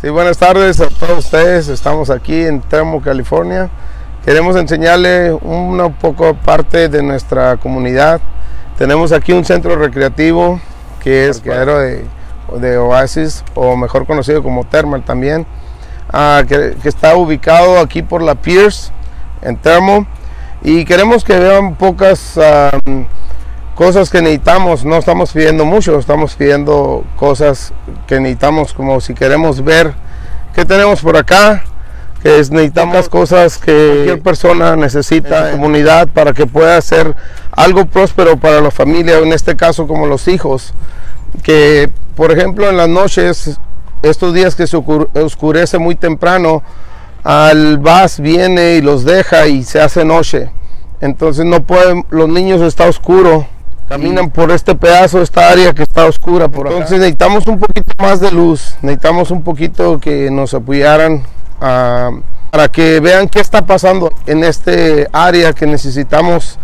Sí, buenas tardes a todos ustedes. Estamos aquí en Termo, California. Queremos enseñarle una poco parte de nuestra comunidad. Tenemos aquí un centro recreativo que es de, de Oasis, o mejor conocido como Thermal también, ah, que, está ubicado aquí por la Pierce, en Termo. Y queremos que vean pocas cosas que necesitamos. No estamos pidiendo mucho, estamos pidiendo cosas que necesitamos, como si queremos ver qué tenemos por acá, que es, necesitamos cosas que cualquier persona necesita en comunidad para que pueda ser algo próspero para la familia, en este caso como los hijos, que por ejemplo en las noches, estos días que se oscurece muy temprano, al vas viene y los deja y se hace noche. Entonces no pueden, los niños está oscuro, caminan por este pedazo, esta área que está oscura por Entonces necesitamos un poquito más de luz, necesitamos un poquito que nos apoyaran ah, para que vean qué está pasando en este área que necesitamos,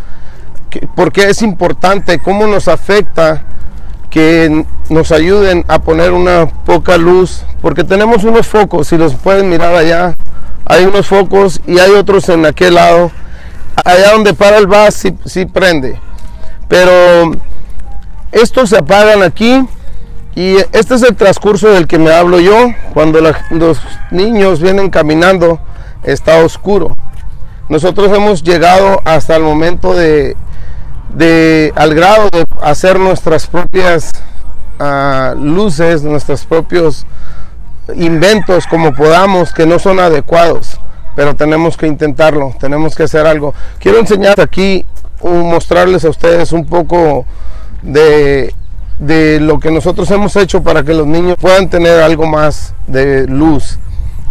que, porque es importante, cómo nos afecta que nos ayuden a poner una poca luz, porque tenemos unos focos, si los pueden mirar allá, hay unos focos y hay otros en aquel lado. Allá donde para el vas sí, prende. Pero estos se apagan aquí y este es el transcurso del que me hablo yo. Cuando los niños vienen caminando está oscuro. Nosotros hemos llegado hasta el momento de, al grado de hacer nuestras propias ah, luces, nuestros propios inventos como podamos que no son adecuados pero tenemos que intentarlo, tenemos que hacer algo. Quiero enseñar aquí, mostrarles a ustedes un poco de, de lo que nosotros hemos hecho para que los niños puedan tener algo más de luz.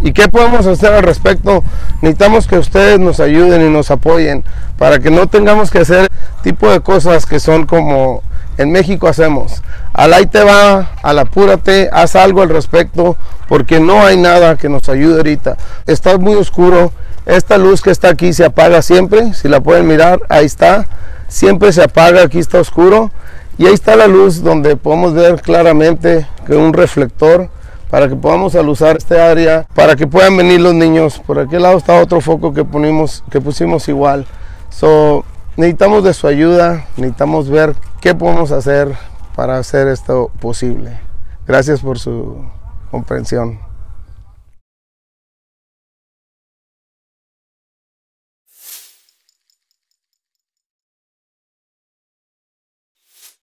¿Y qué podemos hacer al respecto? Necesitamos que ustedes nos ayuden y nos apoyen para que no tengamos que hacer tipo de cosas que son como en México hacemos. Al ahí te va, al apúrate, haz algo al respecto, porque no hay nada que nos ayude ahorita. Está muy oscuro, esta luz que está aquí se apaga siempre, si la pueden mirar, ahí está, siempre se apaga, aquí está oscuro, y ahí está la luz donde podemos ver claramente que un reflector para que podamos alusar este área, para que puedan venir los niños. Por aquel lado está otro foco que, ponimos, que pusimos igual. So, necesitamos de su ayuda, necesitamos ver qué podemos hacer para hacer esto posible. Gracias por su comprensión.